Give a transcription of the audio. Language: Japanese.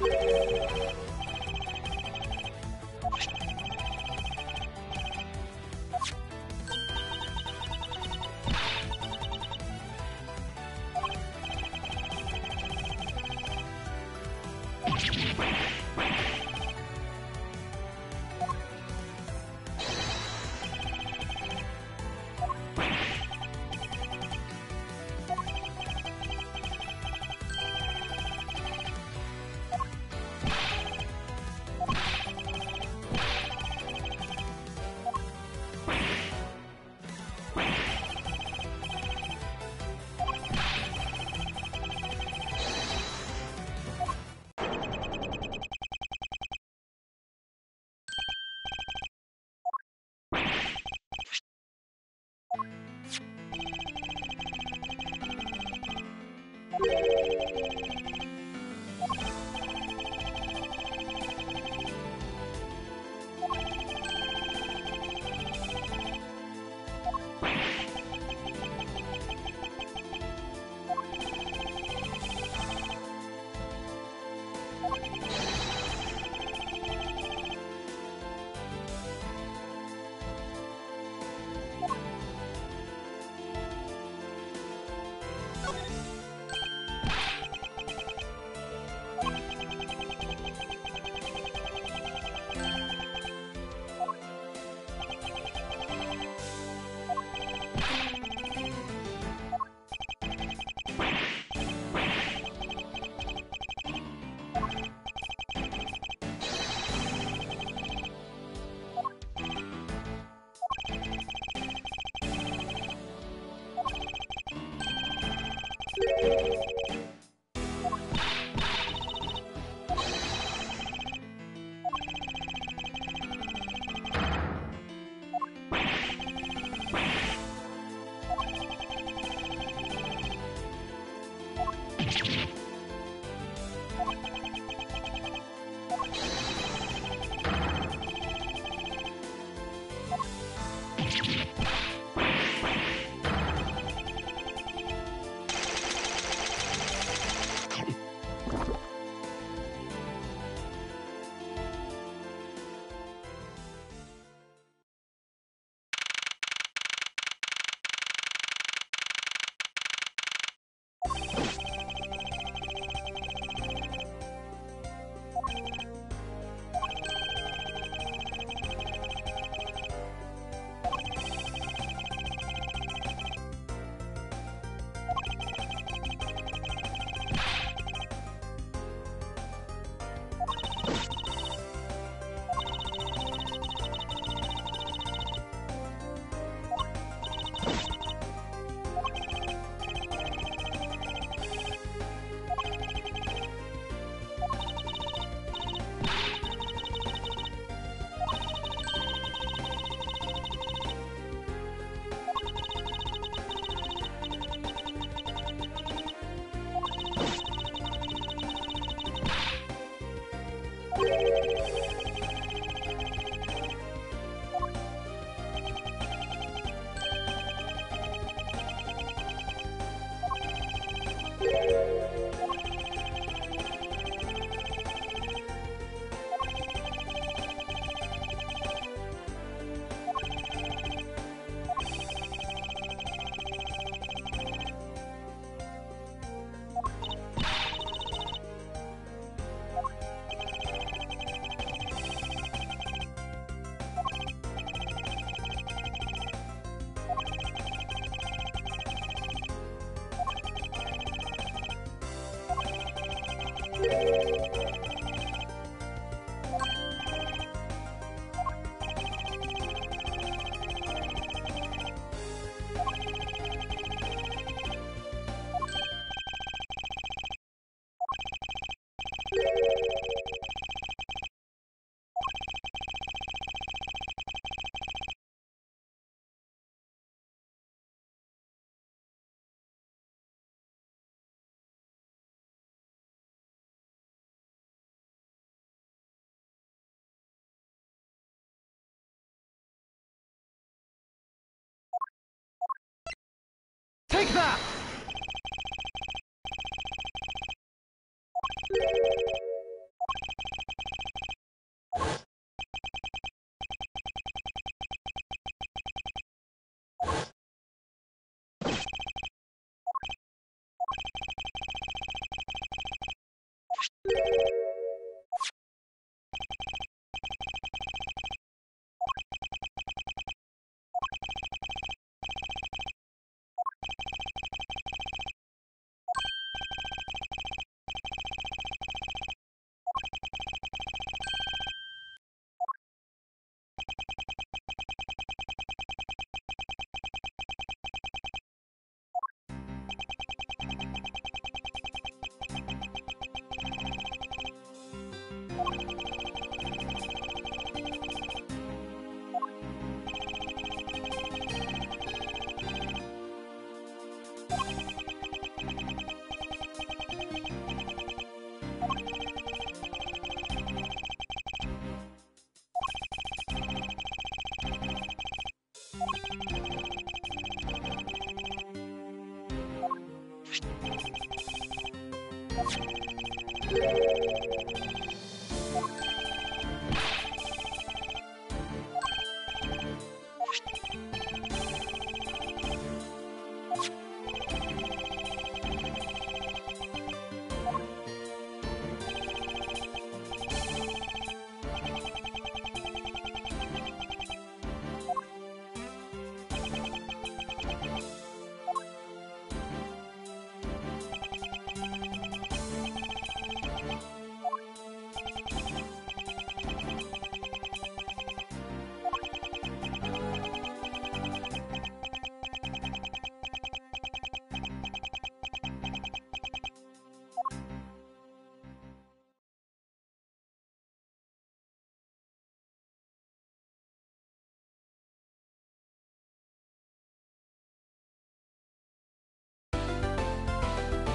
Bang! 儿子。Thank you.